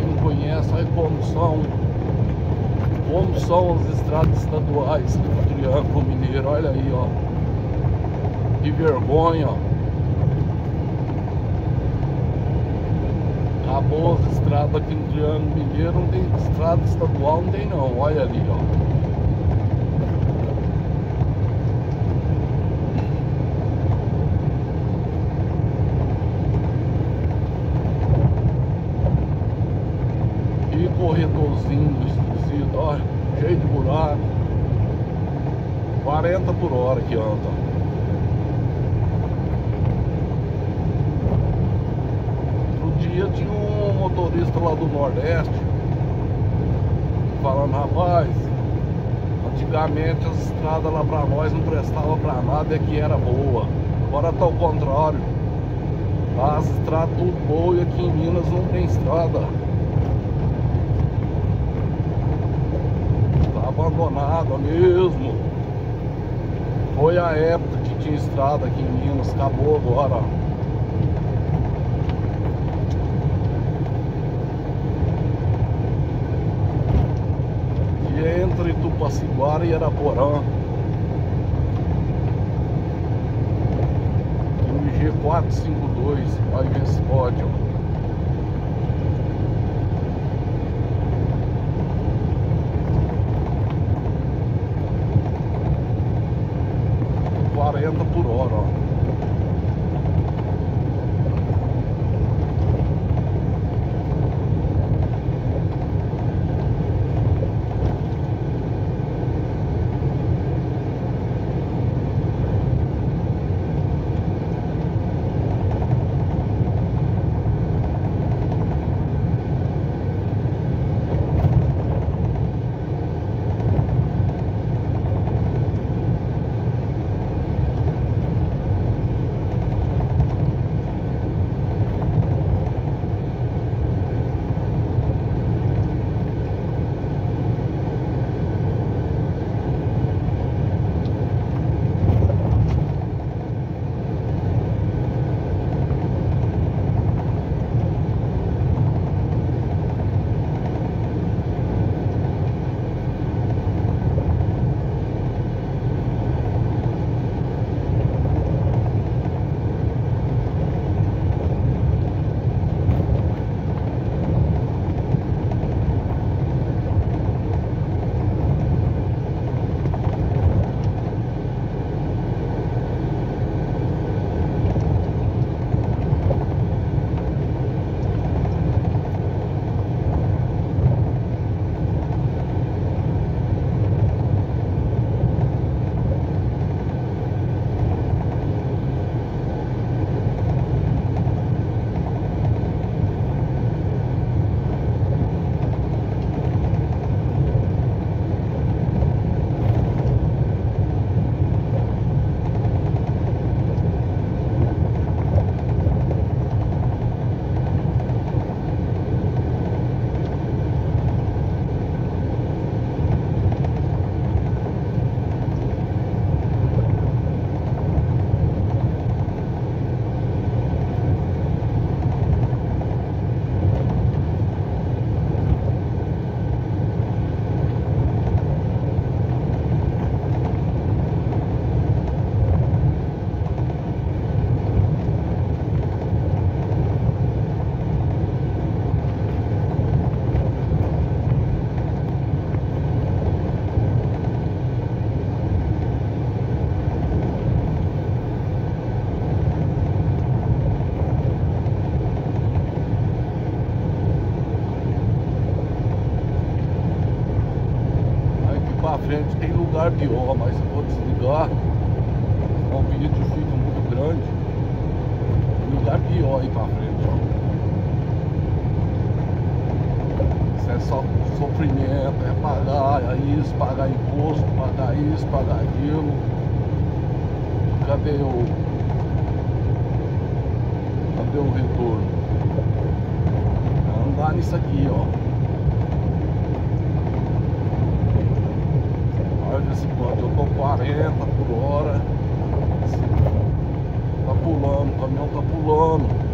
quem não conhece, olha como são. Como são as estradas estaduais do Triângulo Mineiro, olha aí, ó. Que vergonha. Acabou as estradas aqui no Triângulo Mineiro, não tem estrada estadual, não tem não, olha ali, ó. Corredorzinho esquisito, ó, cheio de buraco. 40 por hora que anda. Outro dia tinha um motorista lá do Nordeste falando, rapaz, antigamente as estradas lá pra nós não prestavam pra nada, é que era boa. Agora tá o contrário. As estradas tudo boas e aqui em Minas não tem estrada. Abandonada mesmo. Foi a época que tinha estrada aqui em Minas, acabou agora. E entre Tupaciguara e Araporã. MG452, vai ver se pode, 40 por hora, ó. Pra frente tem lugar pior, mas eu vou desligar. O vídeo fica muito grande. Lugar pior aí pra frente, ó. Isso é só sofrimento, é pagar é isso, pagar imposto, pagar isso, pagar aquilo. Cadê o. Cadê o retorno? Andar nisso aqui, ó. Olha tô 40 por hora. Tá pulando, o caminhão tá pulando.